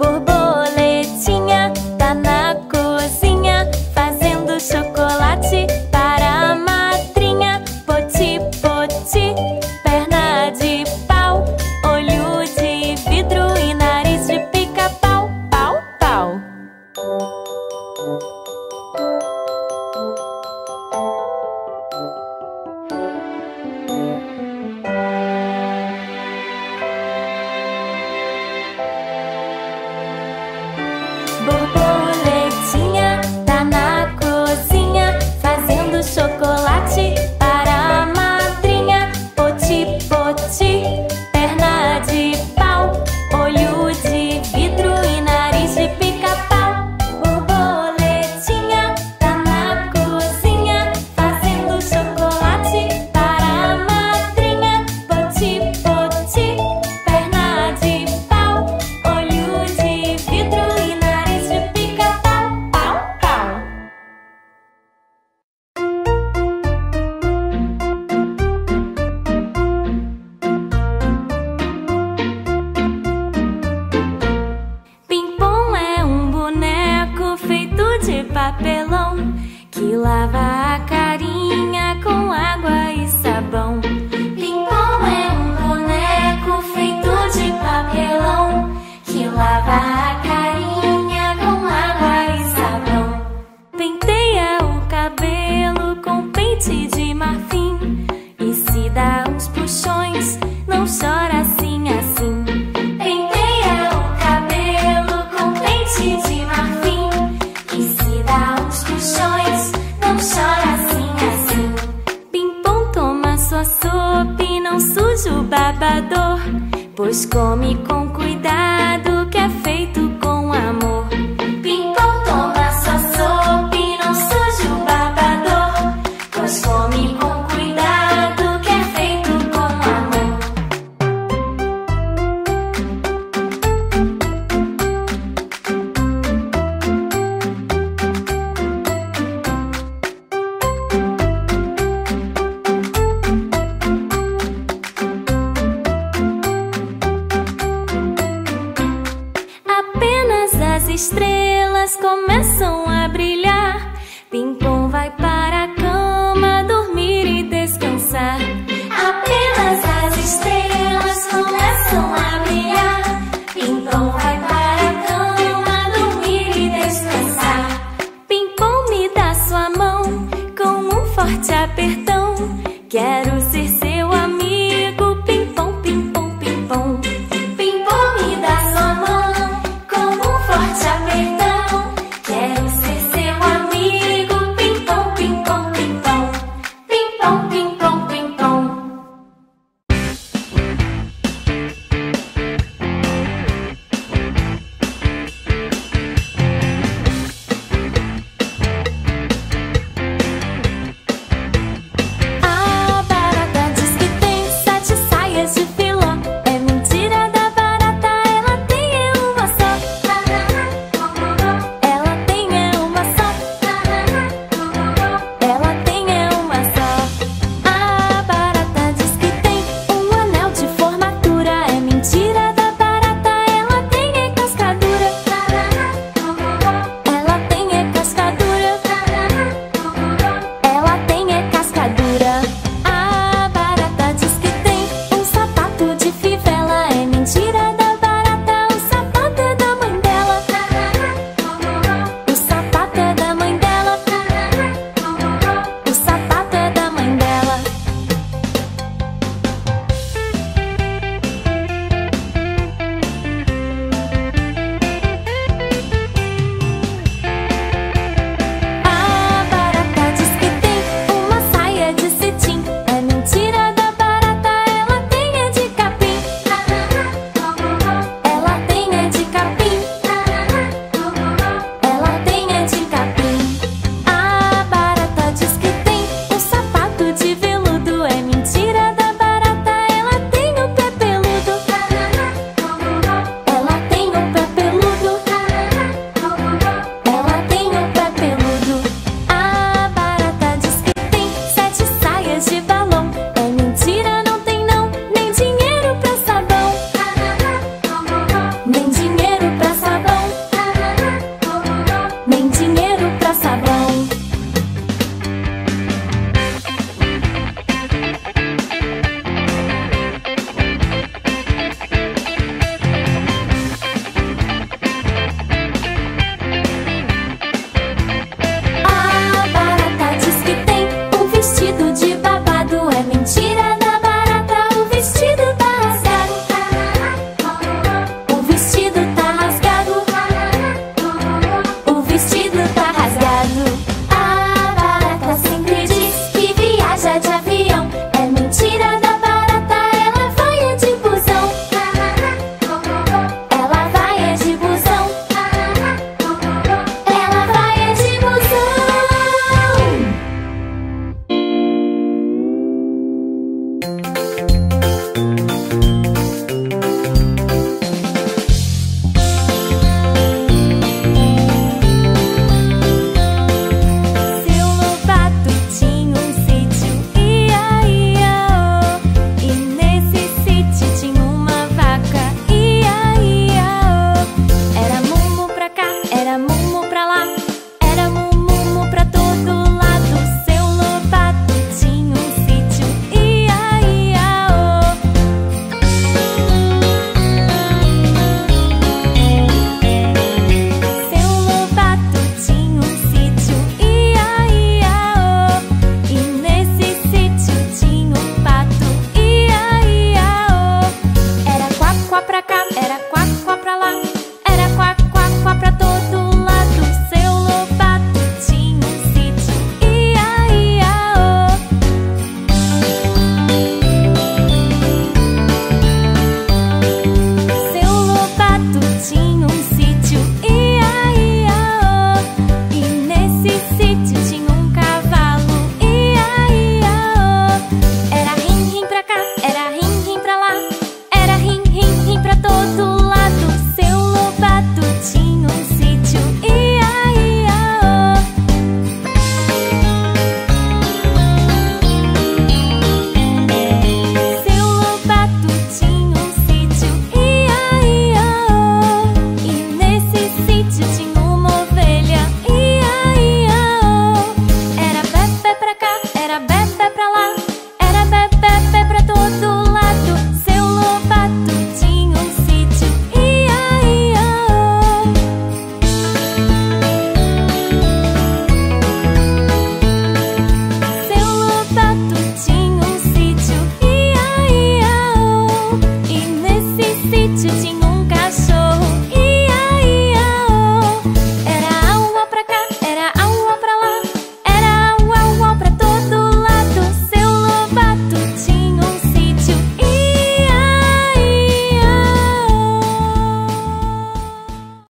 por babador, pois come com cuidado. estrelas começam a brilhar.